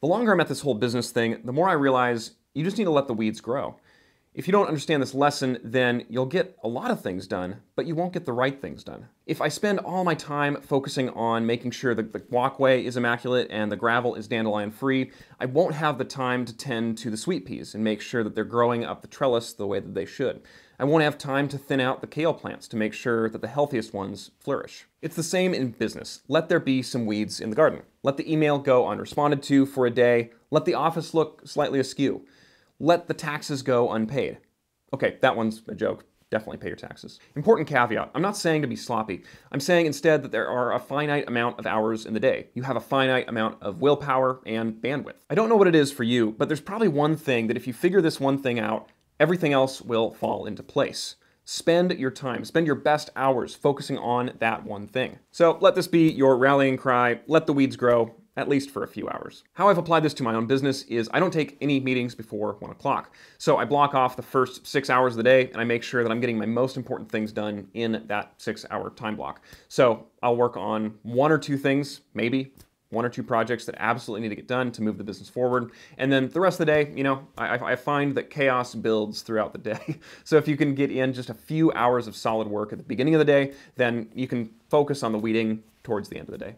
The longer I'm at this whole business thing, the more I realize you just need to let the weeds grow. If you don't understand this lesson, then you'll get a lot of things done, but you won't get the right things done. If I spend all my time focusing on making sure that the walkway is immaculate and the gravel is dandelion free, I won't have the time to tend to the sweet peas and make sure that they're growing up the trellis the way that they should. I won't have time to thin out the kale plants to make sure that the healthiest ones flourish. It's the same in business. Let there be some weeds in the garden. Let the email go unresponded to for a day. Let the office look slightly askew let the taxes go unpaid. Okay, that one's a joke. Definitely pay your taxes. Important caveat I'm not saying to be sloppy. I'm saying instead that there are a finite amount of hours in the day. You have a finite amount of willpower and bandwidth. I don't know what it is for you, but there's probably one thing that if you figure this one thing out, everything else will fall into place. Spend your time, spend your best hours focusing on that one thing. So let this be your rallying cry let the weeds grow, at least for a few hours. How I've applied this to my own business is I don't take any meetings before one o'clock. So I block off the first six hours of the day and I make sure that I'm getting my most important things done in that six hour time block. So I'll work on one or two things, maybe one or two projects that absolutely need to get done to move the business forward. And then the rest of the day, you know, I, I, find that chaos builds throughout the day. so if you can get in just a few hours of solid work at the beginning of the day, then you can focus on the weeding towards the end of the day.